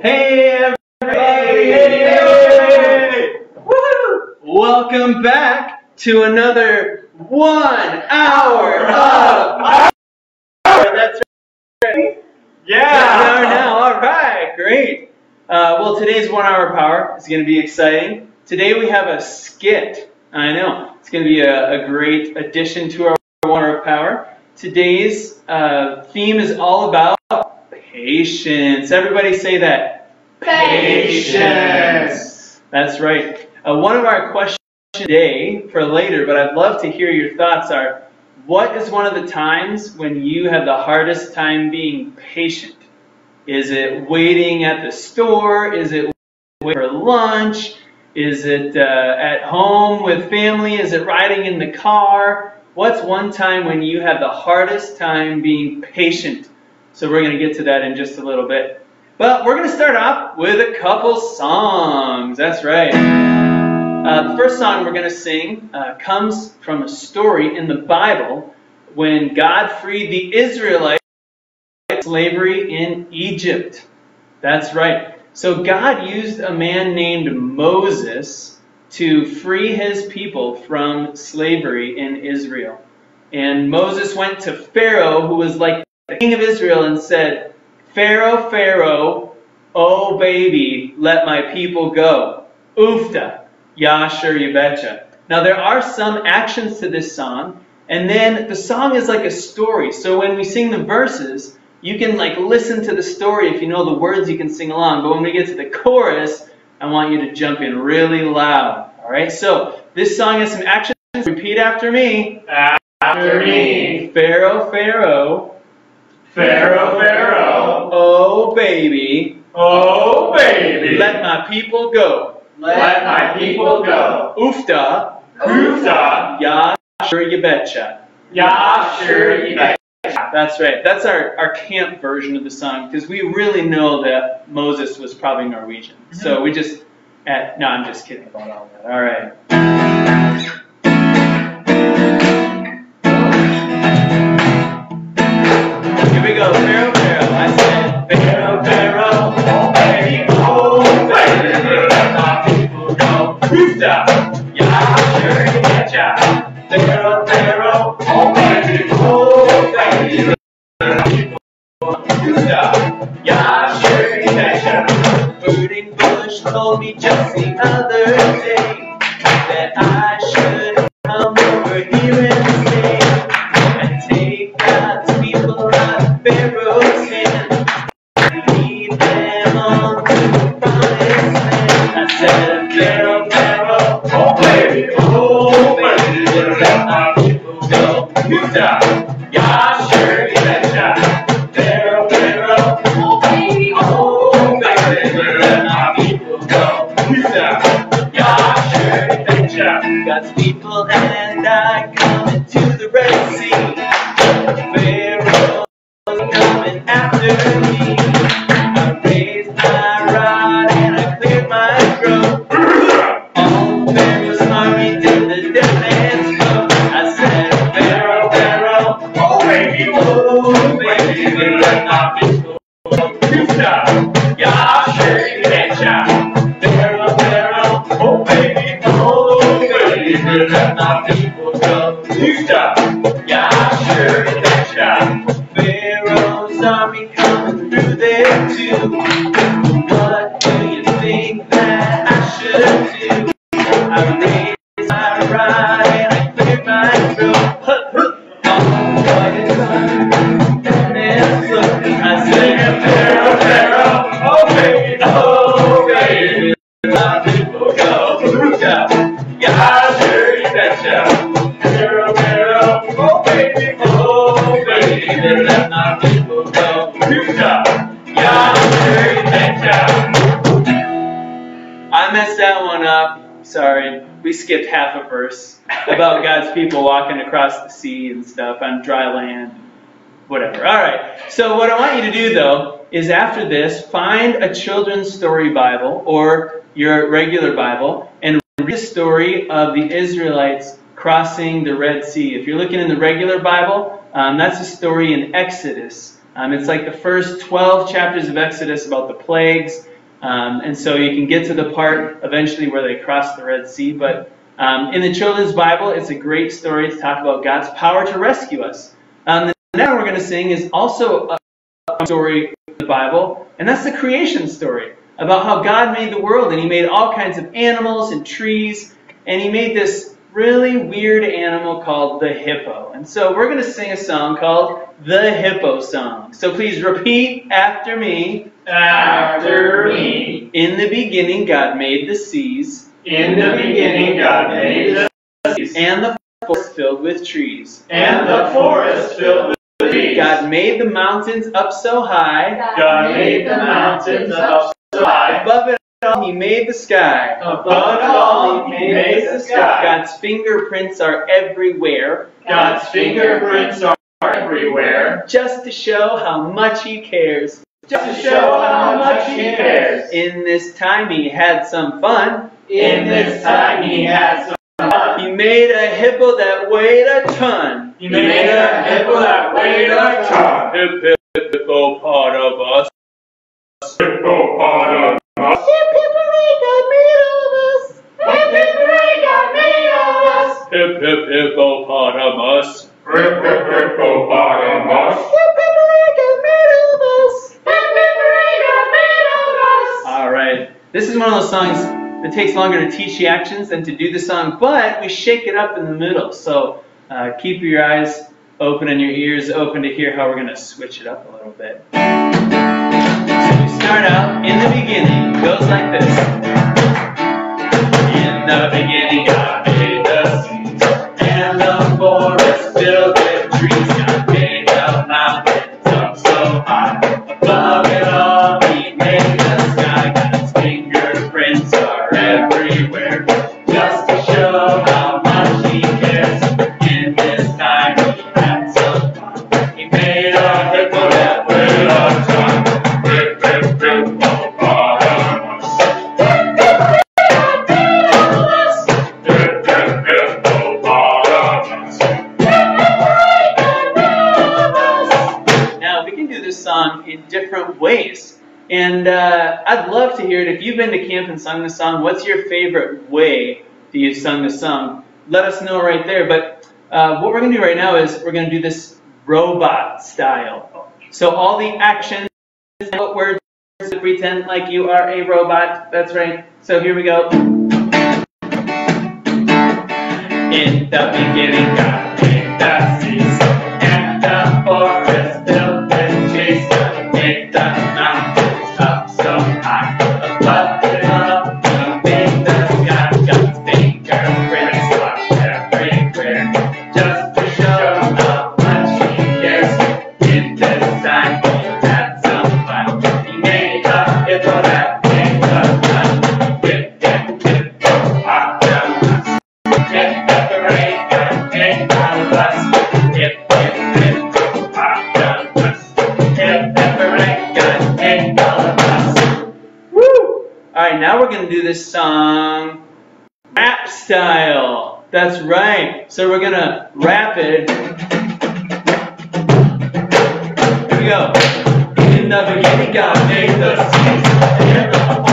Hey everybody! Hey! Welcome back to another one hour of That's right. Yeah. We are now. All right, great. Uh, well, today's one hour power is going to be exciting. Today we have a skit. I know it's going to be a, a great addition to our one hour power. Today's uh, theme is all about patience. Everybody say that. Patience. That's right. Uh, one of our questions today for later, but I'd love to hear your thoughts are, what is one of the times when you have the hardest time being patient? Is it waiting at the store? Is it waiting for lunch? Is it uh, at home with family? Is it riding in the car? What's one time when you have the hardest time being patient? So we're going to get to that in just a little bit. But we're going to start off with a couple songs. That's right. Uh, the first song we're going to sing uh, comes from a story in the Bible when God freed the Israelites from slavery in Egypt. That's right. So God used a man named Moses to free his people from slavery in Israel. And Moses went to Pharaoh, who was like the king of Israel, and said, Pharaoh, Pharaoh, oh baby, let my people go. Oofta, ya sure you betcha. Now there are some actions to this song, and then the song is like a story. So when we sing the verses, you can like listen to the story. If you know the words, you can sing along. But when we get to the chorus, I want you to jump in really loud. All right. So this song has some actions. Repeat after me. After me. Pharaoh, Pharaoh. Pharaoh, Pharaoh. Oh baby, Oh, baby. let my people go. Let my people go. Oofta, Hoofda. ya sure you betcha. Ya sure you bet. That's right. That's our, our camp version of the song because we really know that Moses was probably Norwegian. So we just, eh, no, I'm just kidding about all that. All right. Just other We skipped half a verse about God's people walking across the sea and stuff on dry land. Whatever. All right. So what I want you to do though is after this, find a children's story Bible or your regular Bible and read the story of the Israelites crossing the Red Sea. If you're looking in the regular Bible, um, that's a story in Exodus. Um, it's like the first 12 chapters of Exodus about the plagues. Um, and so you can get to the part eventually where they cross the Red Sea. But um, in the children's Bible, it's a great story to talk about God's power to rescue us. Um, the next one we're going to sing is also a, a story in the Bible, and that's the creation story about how God made the world and He made all kinds of animals and trees, and He made this really weird animal called the hippo. And so we're going to sing a song called the Hippo Song. So please repeat after me. After me. In the beginning, God made the seas. In the beginning, God made the seas. And the forest filled with trees. And the forest filled with trees. God made the mountains up so high. God made the mountains up so high. Above it He made the sky. Above it all, He made the sky. God's fingerprints are everywhere. God's fingerprints are everywhere. Just to show how much He cares. Just to show how much He cares. In this time, He had some fun. In this time, He had some fun. He made a hippo that weighed a ton. He made a hippo that weighed a ton. Hip, hip, hip. Songs that takes longer to teach the actions than to do the song, but we shake it up in the middle. So uh, keep your eyes open and your ears open to hear how we're going to switch it up a little bit. So we start out in the beginning. It goes like this. In the beginning, I'd love to hear it. If you've been to camp and sung this song, what's your favorite way that you've sung this song? Let us know right there. But uh, what we're going to do right now is we're going to do this robot style. So all the actions, what words pretend like you are a robot. That's right. So here we go. In the beginning, God made the seas That's right. So we're going to rap it. Here we go. In the beginning, God made the seas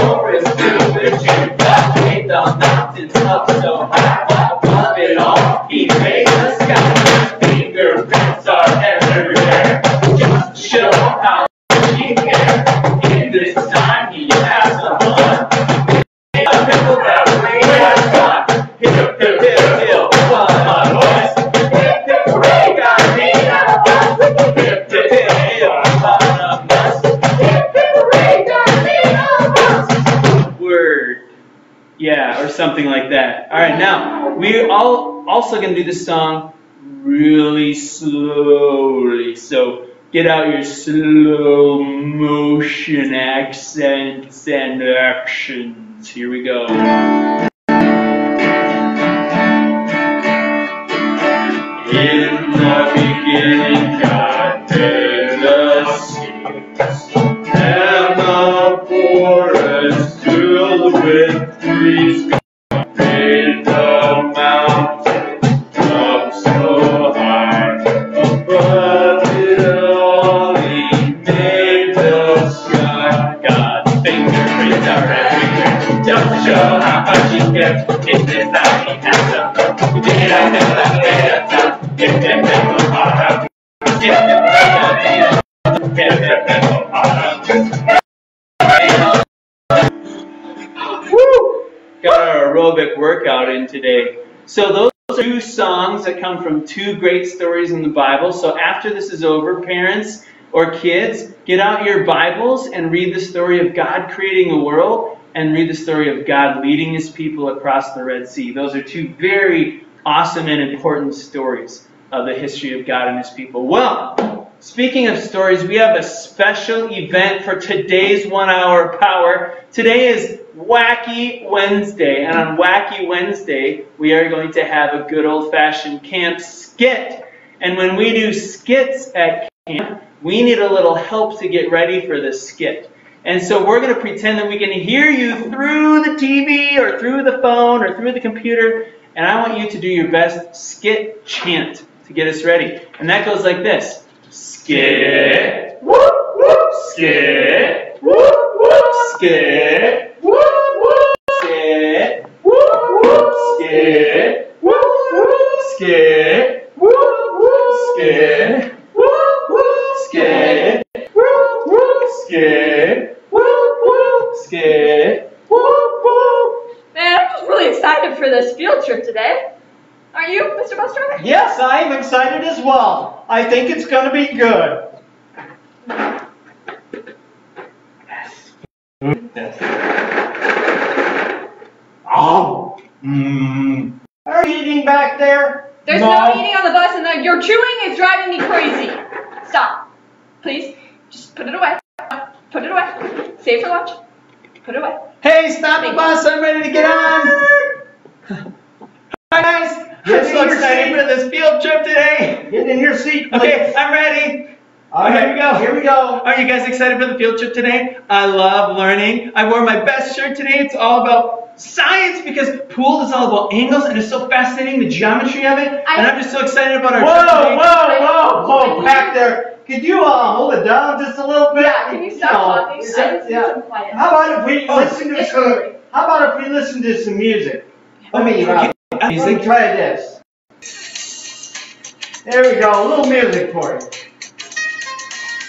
also going to do this song really slowly. So get out your slow motion accents and actions. Here we go. Got our aerobic workout in today. So those are two songs that come from two great stories in the Bible. So after this is over, parents or kids, get out your Bibles and read the story of God creating the world and read the story of God leading his people across the Red Sea. Those are two very awesome and important stories of the history of God and his people. Well, speaking of stories, we have a special event for today's one hour power. Today is Wacky Wednesday, and on Wacky Wednesday, we are going to have a good old fashioned camp skit. And when we do skits at camp, we need a little help to get ready for the skit. And so we're going to pretend that we can hear you through the TV or through the phone or through the computer. And I want you to do your best skit chant to get us ready. And that goes like this. Skit, whoop, whoop, skit, whoop, whoop, skit, whoop, whoop, skit, whoop, whoop, skit, whoop, whoop, skit, whoop, whoop, skit, whoop, whoop, skit, whoop, whoop, skit, whoop, whoop, skit, whoop, whoop. Man, I'm just really excited for this field trip today. Are you, Mr. Bus Driver? Yes, I am excited as well. I think it's going to be good. Yes. Oh, mm. Are you eating back there? There's no. eating on the bus, and the, your chewing is driving me crazy. Stop. Please, just put it away. Put it away. Save for lunch. Put it away. Hey, stop the bus! I'm ready to get on. Hi guys. I'm so excited for this field trip today. Get in your seat, please. Okay, I'm ready. All right, here we go. Here we go. Are you guys excited for the field trip today? I love learning. I wore my best shirt today. It's all about science because pool is all about angles and it's so fascinating, the geometry of it. I- and I'm just so excited about our Whoa, trip today. whoa, whoa, whoa, back there. Could you uh, hold it down just a little bit? Yeah, can you stop know, talking? I is just it- need yeah. How about if we Oh, listen to some? early. How about if we listen to some music? Let me, uh, Okay, let me try this. There we go, a little music for you.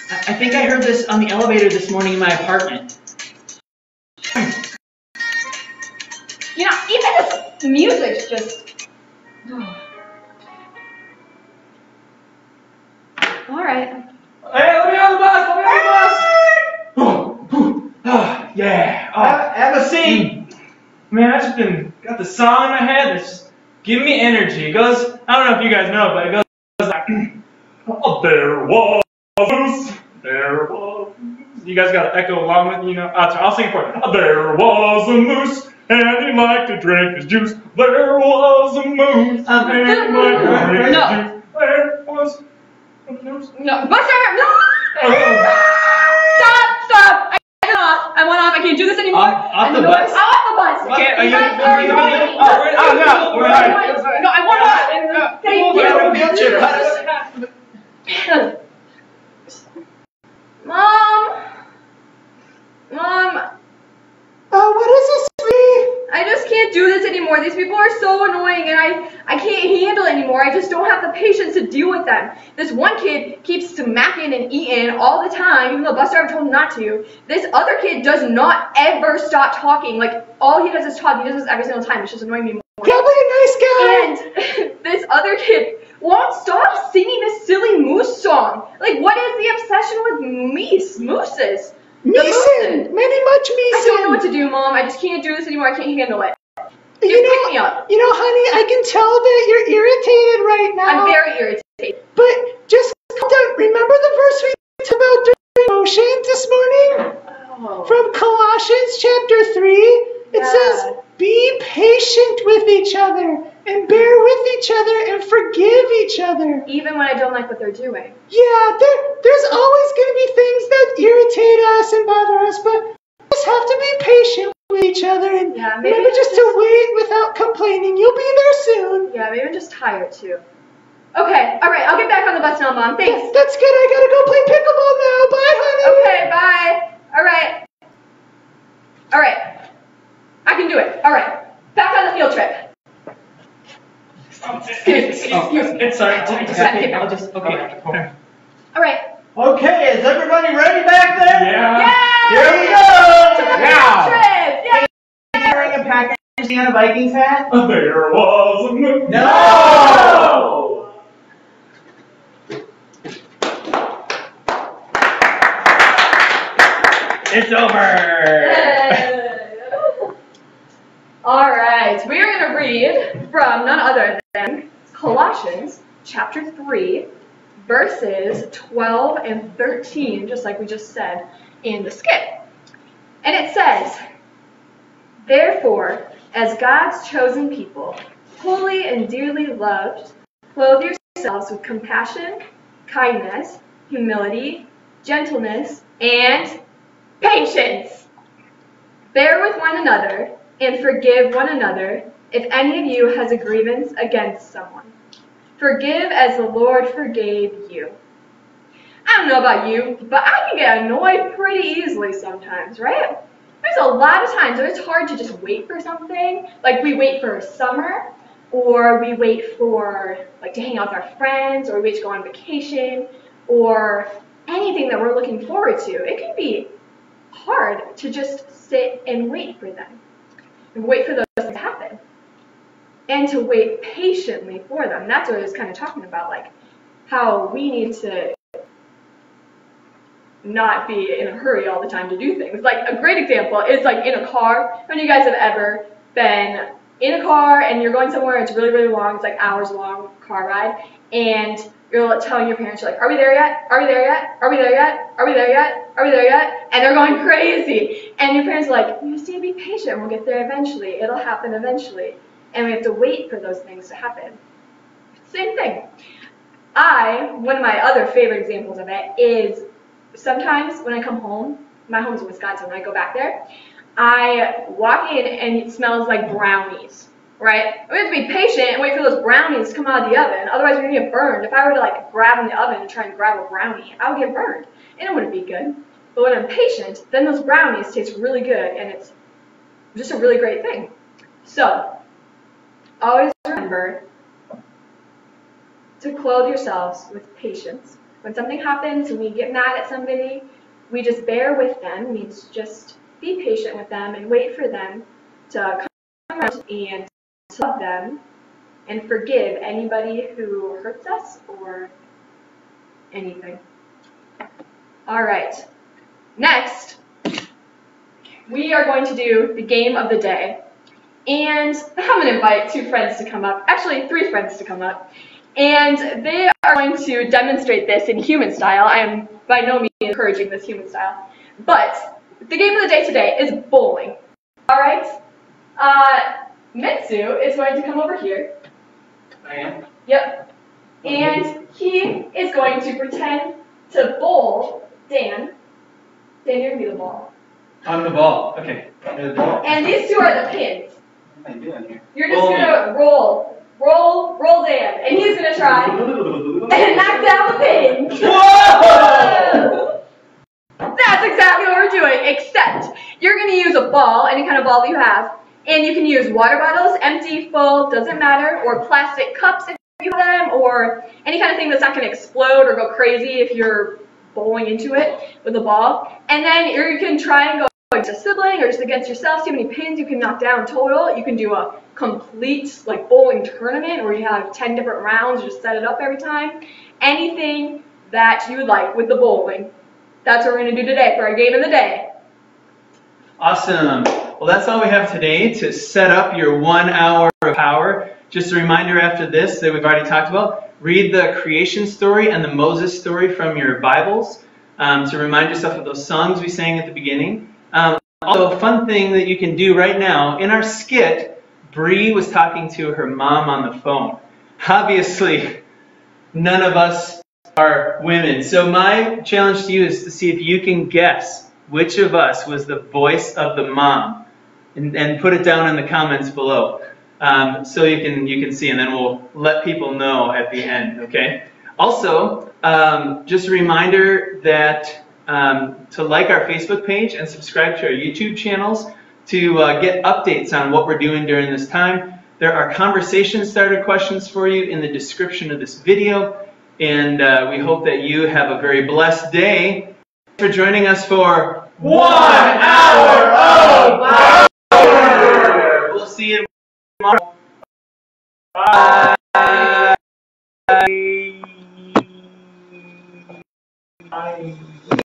I I think I heard this on the elevator this morning in my apartment. You know, even this music's just. All right. Hey, let me on the bus, let me on the bus! Ah, yeah. Oh. Have, have a seat. Man, I just been got the song in my head that's just giving me energy. It goes, I don't know if you guys know, but it goes like, oh, there was, there was. You guys got to echo along with you know. Uh, I'll sing it for you. Oh, there was a moose, and he liked to drink his juice. There was a moose, Um, and he liked to drink his juice. There was a moose. No, bus driver, no! Oh. Stop, stop! I I went off. I went off. I can't do this anymore. Off- off And the no, bus? I'm off the bus. Okay, are You you- guys are are you- annoying. oh, we're- oh, no, we're No, I went off. Uh, thank We'll have a you. field trip. Cut it. Mom. Mom. Oh, what is this, sweetie? I just can't do this anymore. These people are so annoying and I, I can't handle it anymore. I just don't have the patience to deal with them. This one kid keeps smacking and eating all the time, even though the bus driver told him not to. This other kid does not ever stop talking. Like, all he does is talk. He does this every single time. It's just annoying me more. Probably a nice guy. And this other kid won't stop singing this silly moose song. Like, what is the obsession with meese, mooses? Mooses. many much I don't know what to do, Mom. I just can't do this anymore. I can't handle it. You know, pick me up. you know, honey, I can tell that you're irritated right now. I'm very irritated. But just. Remember the verse we talked about during emotions this morning Oh. from Colossians chapter three? It says, "Be patient with each other and bear with each other and forgive each other." Even when I don't like what they're doing. Yeah, there, there's always going to be things that irritate us and bother us, but we just have to be patient with each other and Yeah, maybe remember just to wait without complaining. You'll be there soon. Yeah, maybe I'm just tired too. Okay, alright, I'll get back on the bus now, Mom. Thanks. That's good. I gotta go play pickleball now. Bye, honey. Okay, bye. Alright. Alright. I can do it. All right. Back on the field trip. Excuse me. Excuse me. Sorry. Okay. I'll just. Okay. All right. Okay. Is everybody ready back there? Yeah. Yay! Here we go. Yeah. Field Trip. Yeah. Are you Wearing a Pakistan Vikings hat. Uh, there was no. no! It's over. Right, we are going to read from none other than Colossians chapter 3, verses 12 and 13, just like we just said in the skit. And it says, Therefore, as God's chosen people, holy and dearly loved, clothe yourselves with compassion, kindness, humility, gentleness, and patience. Bear with one another and forgive one another if any of you has a grievance against someone. Forgive as the Lord forgave you. I don't know about you, but I can get annoyed pretty easily sometimes, right? There's a lot of times where it's hard to just wait for something. Like we wait for summer, or we wait for like to hang out with our friends, or we wait to go on vacation, or anything that we're looking forward to. It can be hard to just sit and wait for them. And wait for those things to happen. And to wait patiently for them. That's what I was kind of talking about, like how we need to not be in a hurry all the time to do things. Like a great example is like in a car. When you guys have ever been in a car and you're going somewhere, it's really, really long, it's like hours long car ride, and you're telling your parents, you're like, are we there yet? Are we there yet? Are we there yet? Are we there yet? Are we there yet? And they're going crazy. And your parents are like, you just need to be patient, we'll get there eventually. It'll happen eventually. And we have to wait for those things to happen. Same thing. I, one of my other favorite examples of it is sometimes when I come home, my home's in Wisconsin, when I go back there, I walk in and it smells like brownies, right? We have to be patient and wait for those brownies to come out of the oven, otherwise we're gonna get burned. If I were to like grab in the oven and try and grab a brownie, I would get burned, and it wouldn't be good. But when I'm patient, then those brownies taste really good, and it's just a really great thing. So, always remember to clothe yourselves with patience. When something happens and we get mad at somebody, we just bear with them, we just be patient with them and wait for them to come around and love them and forgive anybody who hurts us or anything. All right. Next, we are going to do the game of the day. And I'm going to invite two friends to come up, actually three friends to come up. And they are going to demonstrate this in human style. I am by no means encouraging this human style. But the game of the day today is bowling. Alright? Uh, Mitsu is going to come over here. I am. Yep. And he is going to pretend to bowl Dan. Dan, you're going to be the ball. On the ball. Okay. And these two are the pins. What am I doing here? You're just going to roll, roll, roll Dan. And he's going to try and knock down the pins. Whoa! That's exactly what we're doing, except you're going to use a ball, any kind of ball that you have, and you can use water bottles, empty, full, doesn't matter, or plastic cups if you have them, or any kind of thing that's not going to explode or go crazy if you're bowling into it with a ball. And then you can try and go against a sibling or just against yourself, see how many pins you can knock down total. You can do a complete like bowling tournament where you have 10 different rounds, you just set it up every time. Anything that you would like with the bowling. That's what we're going to do today for our game of the day. Awesome. Well, that's all we have today to set up your one hour of power. Just a reminder after this that we've already talked about, read the creation story and the Moses story from your Bibles um, to remind yourself of those songs we sang at the beginning. Um, also, a fun thing that you can do right now, in our skit, Bree was talking to her mom on the phone. Obviously, none of us are women. So my challenge to you is to see if you can guess which of us was the voice of the mom, and, and put it down in the comments below, um, so you can you can see, and then we'll let people know at the end. Okay. Also, um, just a reminder that um, to like our Facebook page and subscribe to our YouTube channels to uh, get updates on what we're doing during this time. There are conversation starter questions for you in the description of this video. And uh, we hope that you have a very blessed day. Thanks for joining us for One hour of see you tomorrow. Bye.